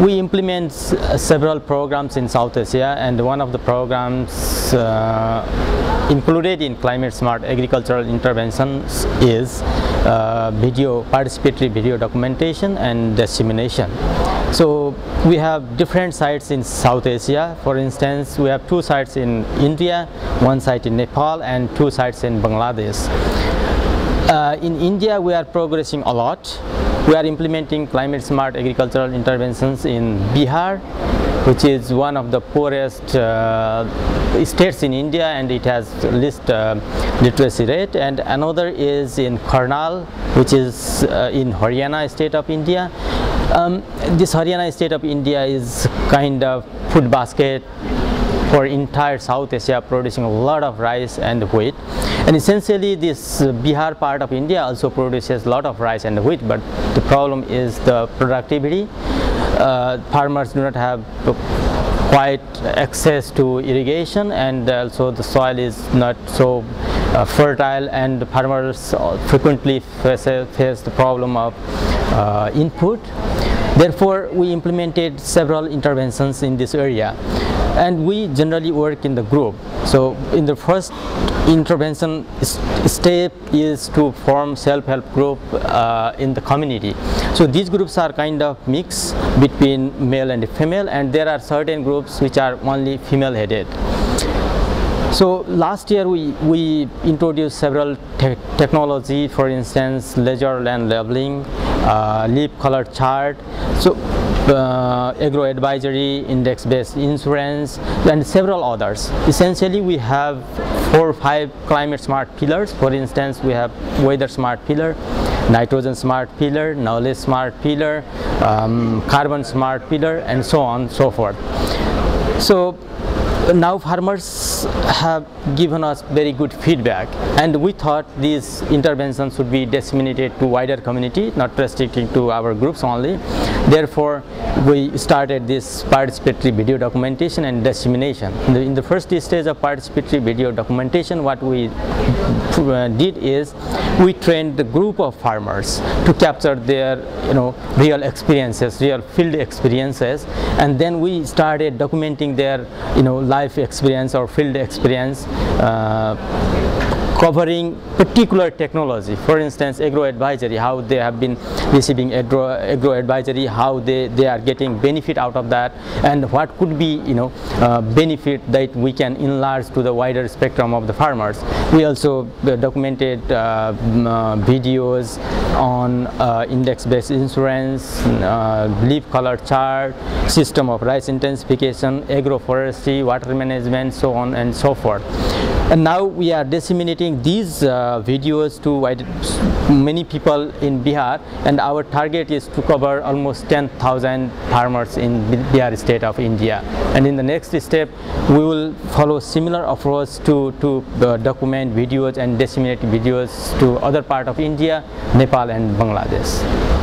we implement several programs in South Asia and one of the programs uh, included in climate smart agricultural interventions is uh, video participatory video documentation and dissemination. So we have different sites in South Asia. For instance, we have two sites in India, one site in Nepal and two sites in Bangladesh. Uh, in India, we are progressing a lot. We are implementing climate smart agricultural interventions in Bihar, which is one of the poorest uh, states in India and it has least uh, literacy rate. And another is in Karnal, which is uh, in Haryana state of India. Um, this Haryana state of India is kind of food basket for entire South Asia producing a lot of rice and wheat. And essentially this Bihar part of India also produces a lot of rice and wheat but the problem is the productivity. Uh, farmers do not have quite access to irrigation and also the soil is not so uh, fertile and farmers frequently face, face the problem of uh, input. Therefore we implemented several interventions in this area and we generally work in the group. So in the first intervention step is to form self-help group uh, in the community. So these groups are kind of mix between male and female and there are certain groups which are only female headed so last year we, we introduced several te technology, for instance, laser land labeling, uh, leaf color chart, so uh, agro advisory, index-based insurance, and several others. Essentially, we have four or five climate smart pillars. For instance, we have weather smart pillar, nitrogen smart pillar, knowledge smart pillar, um, carbon smart pillar, and so on and so forth. So now farmers have given us very good feedback and we thought these interventions should be disseminated to wider community not restricting to our groups only therefore we started this participatory video documentation and dissemination. In the, in the first stage of participatory video documentation what we uh, did is we trained the group of farmers to capture their you know real experiences real field experiences. And then we started documenting their you know life experience or field experience uh, covering particular technology. For instance agro advisory how they have been receiving agro, agro advisory how they, they are getting benefit out of that and what could be you know uh, benefit that we can enlarge to the wider spectrum of the farmers. We also uh, documented uh, uh, videos on uh, index based insurance uh, leaf color chart system of rice intensification agroforestry water management so on and so forth. And now we are disseminating these uh, videos to many people in Bihar and our target is to cover almost 10,000 farmers in Bihar state of India and in the next step we will follow similar approach to, to uh, document videos and disseminate videos to other part of India, Nepal and Bangladesh.